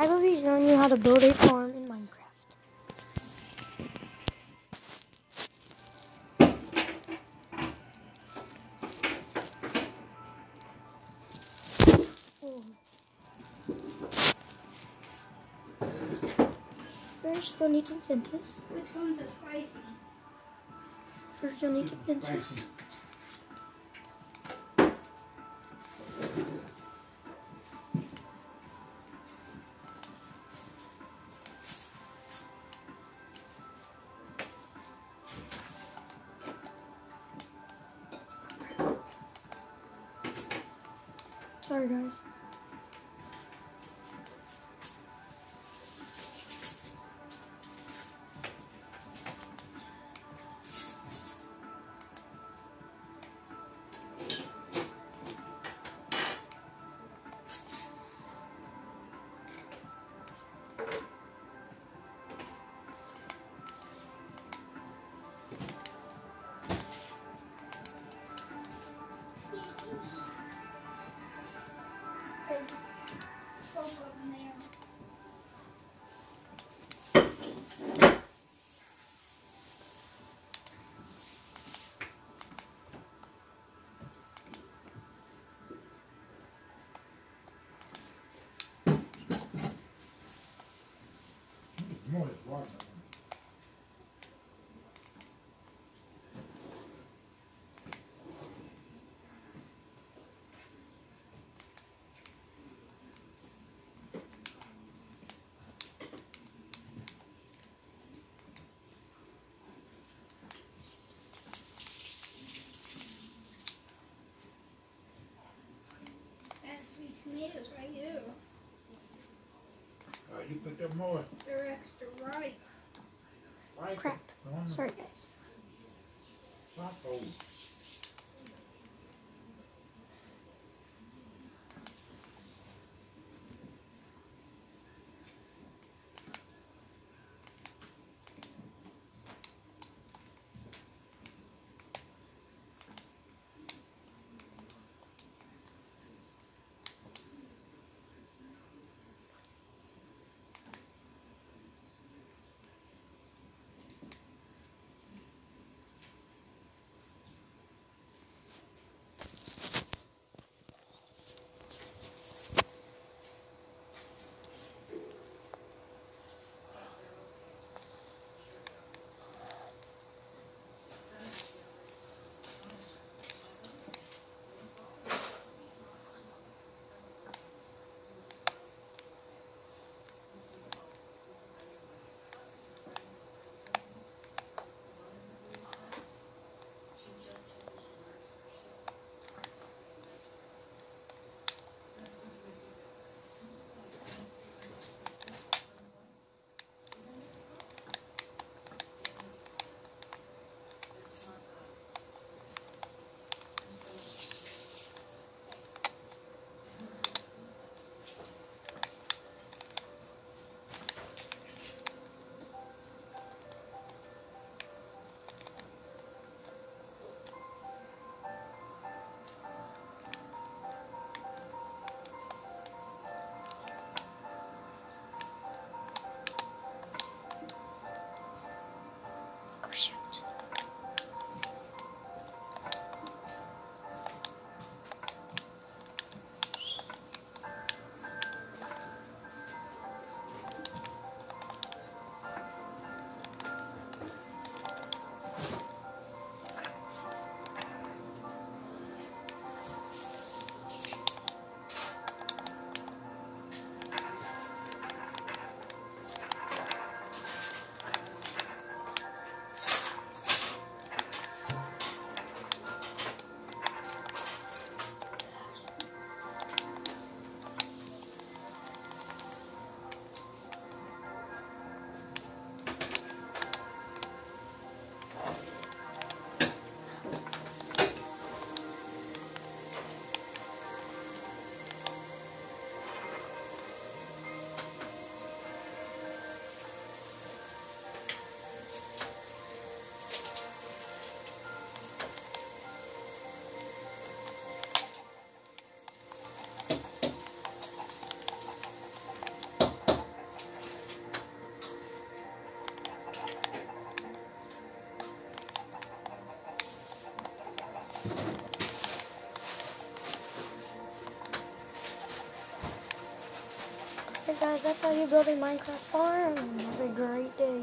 I will be showing you how to build a farm in Minecraft. Oh. First, you'll need some fences. Which ones are spicy? First, you'll need some fences. Sorry, guys. You picked up more. They're extra ripe. Spicy. Crap. Sorry, guys. soft guys, that's how you build a Minecraft farm. Have a great day.